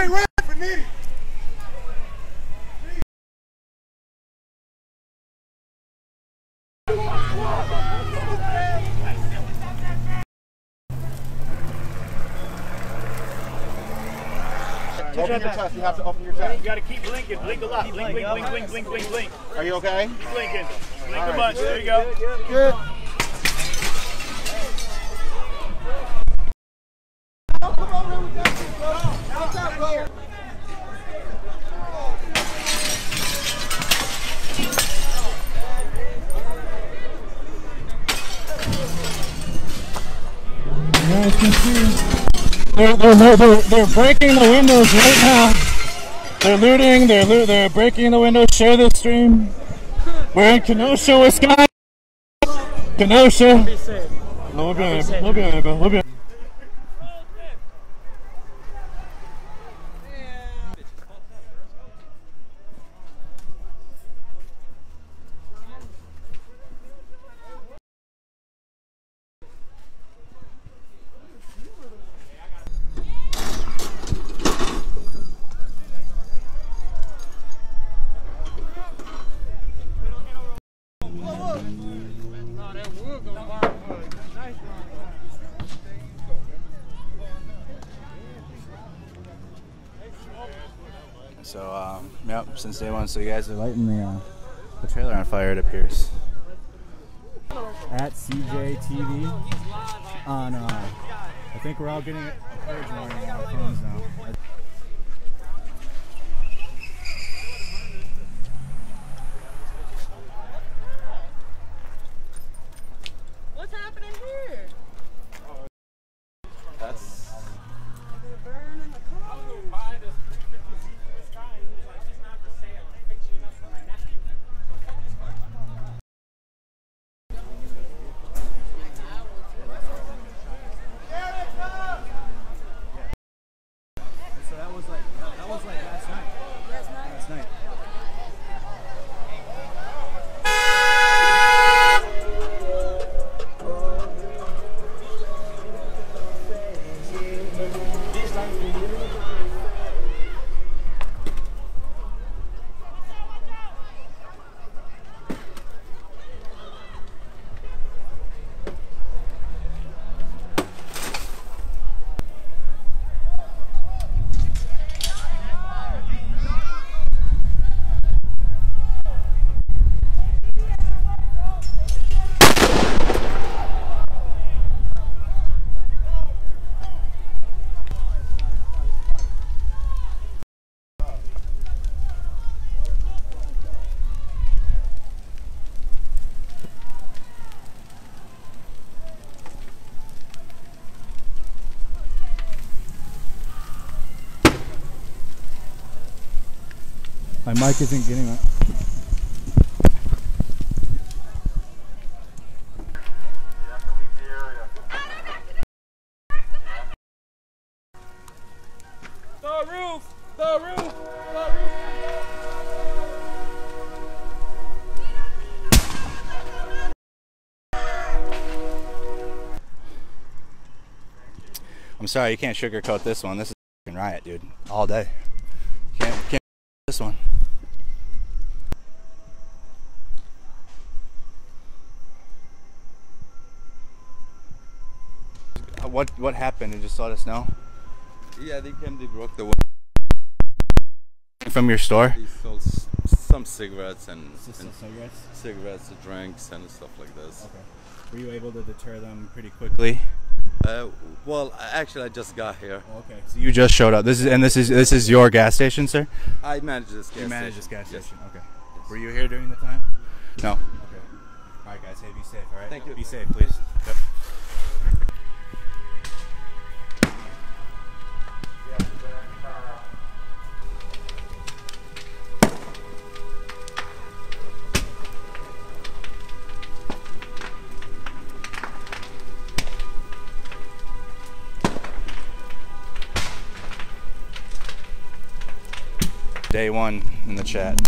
ain't ready for me. Open your chest. You have to open your chest. You gotta keep blinking. Blink a lot. Blink, blink, blink, blink, blink, blink, blink. Are you okay? Keep blinking. Blink a bunch. There you go. Good. They're, they're, they're, they're breaking the windows right now. They're looting, they're, loo- they're breaking the windows. Share this stream. We're in Kenosha, Wisconsin. Kenosha. We'll be. We'll be. We'll be So, um, yep, since day one, so you guys are lighting the, uh, the trailer on fire, it appears. At CJTV on, uh, I think we're all getting our phones now. My mic isn't getting it. The roof! The roof! The roof! I'm sorry, you can't sugarcoat this one. This is a riot, dude. All day. Can't, can't this one. Uh, What what happened? And just let us know Yeah, they came, they broke the window. from your store. They sold some cigarettes and, and cigarettes? cigarettes, drinks, and stuff like this. Okay. Were you able to deter them pretty quickly? Uh, well, actually, I just got here. Oh, okay. So you just showed up. This is and this is this is your gas station, sir. I manage this gas station. You manage this station. gas Yes. station. Okay. Were you here during the time? No. Okay. All right, guys. Hey, be safe. All right. Thank you. Be safe, please. Yep. Day one in the chat.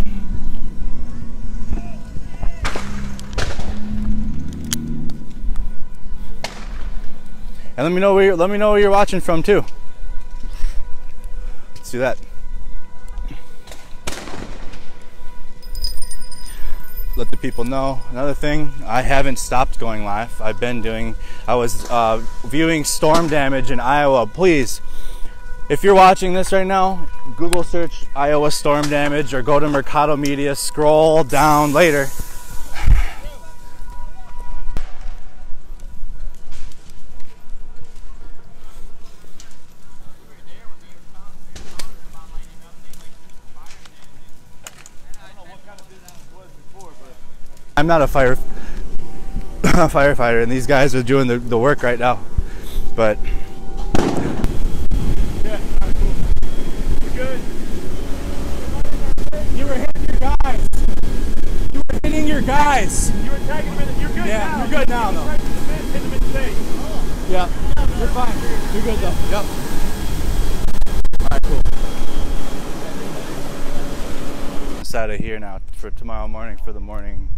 And let me know where you're, let me know where you're watching from too. Let's do that. Let the people know. Another thing, I haven't stopped going live. I've been doing. I was uh, viewing storm damage in Iowa. Please, if you're watching this right now, Google search Iowa storm damage or go to Mercado Media. Scroll down later. I'm not a fire a firefighter, and these guys are doing the, the work right now. But You were hitting your guys. You were hitting your guys. You were tagging him in. You're good Yeah, now. you're good now, though. Right to the mid, hit him in the face. Yeah. You're fine. You're good though. Yep. Alright, it's out of here now for tomorrow morning for the morning